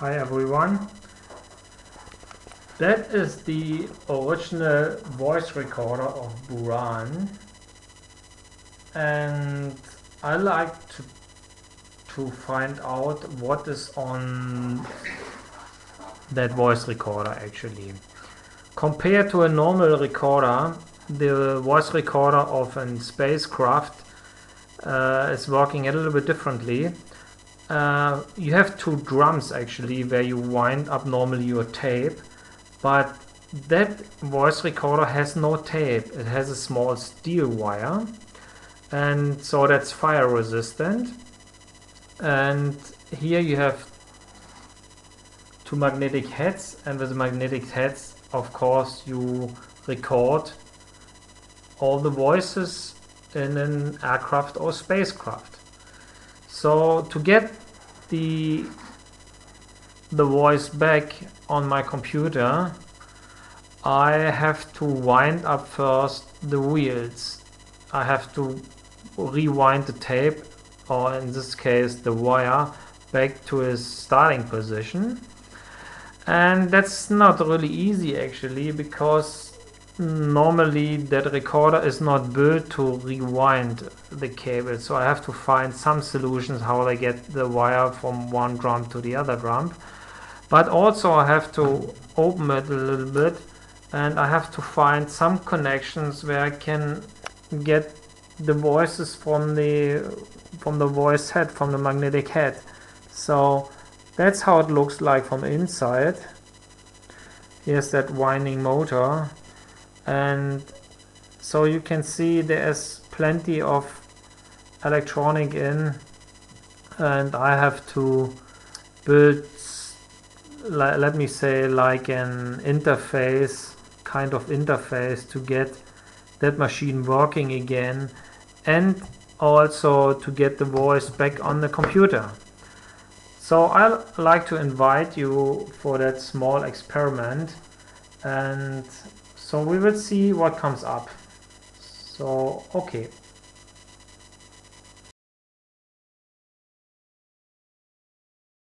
Hi everyone. That is the original voice recorder of Buran and I like to to find out what is on that voice recorder actually. Compared to a normal recorder, the voice recorder of a spacecraft uh, is working a little bit differently. Uh, you have two drums actually where you wind up normally your tape but that voice recorder has no tape. It has a small steel wire and so that's fire resistant. And here you have two magnetic heads and with the magnetic heads of course you record all the voices in an aircraft or spacecraft so to get the the voice back on my computer I have to wind up first the wheels. I have to rewind the tape or in this case the wire back to its starting position. And that's not really easy actually because normally that recorder is not built to rewind the cable so I have to find some solutions how I get the wire from one drum to the other drum. But also I have to open it a little bit and I have to find some connections where I can get the voices from the from the voice head from the magnetic head. So that's how it looks like from inside. Here's that winding motor and so you can see there's plenty of electronic in and I have to build let me say like an interface kind of interface to get that machine working again and also to get the voice back on the computer. So I like to invite you for that small experiment and so we will see what comes up. So, okay.